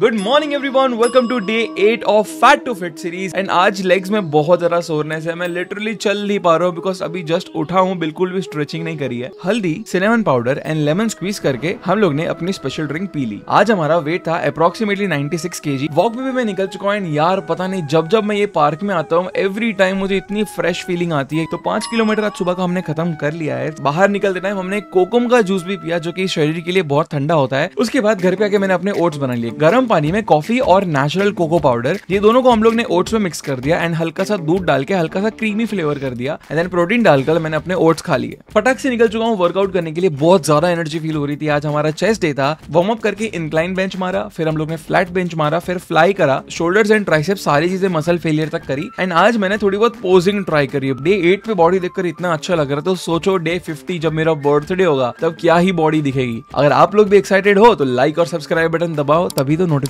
Good morning every everyone welcome to day eight of fat to fit series and आज legs में बहुत ज़्यादा soreness है। मैं लिटरली चल नहीं पा रहा हूँ बिकॉज़ अभी जस्ट उठा हूँ। बिल्कुल भी स्ट्रेचिंग नहीं करी है। हल्दी cinnamon powder and lemon squeeze करके हम लोग ने अपनी स्पेशल ड्रिंक पी ली। आज हमारा वेट था अप्रोक्सीमेटली 96 सिक्स के जी वॉक में भी मैं निकल चुका हूँ। यार, पता नहीं, जब जब मैं ये पार्क में आता हूँ एवरी टाइम मुझे इतनी फ्रेश फीलिंग आती है। तो पाँच किलोमीटर आज सुबह का हमने खत्म कर लिया है। बाहर निकलते टाइम हमने कोकुम का जूस भी पिया, जो की शरीर के लिए बहुत ठंडा होता है। उसके बाद घर पे आके मैंने अपने ओट्स बना लिए। गर्म पानी में कॉफ़ी और नेचुरल कोको पाउडर ये दोनों को हम लोग ने ओट्स में मिक्स कर दिया एंड हल्का सा दूध डाल के हल्का सा क्रीमी फ्लेवर कर दिया एंड देन प्रोटीन डालकर मैंने अपने ओट्स खा लिए। फटाक से निकल चुका हूँ वर्कआउट करने के लिए। बहुत ज़्यादा एनर्जी फील हो रही थी। आज हमारा चेस्ट डे था। वार्म अप करके इंक्लाइन बेंच मारा, फिर हम लोग ने फ्लैट बेंच मारा, फिर फ्लाई करा शोल्डर्स एंड ट्राइसेप सारी चीज़ें मसल फेलियर तक करी एंड आज मैंने थोड़ी बहुत पोजिंग ट्राई करी। डे एट पे बॉडी देखकर इतना अच्छा लग रहा तो सोचो डे फिफ्टी जब मेरा बर्थडे होगा, तब क्या ही बॉडी दिखेगी। अगर आप लोग भी एक्साइटेड हो तो लाइक और सब्सक्राइब बटन दबाओ, तभी तो notification.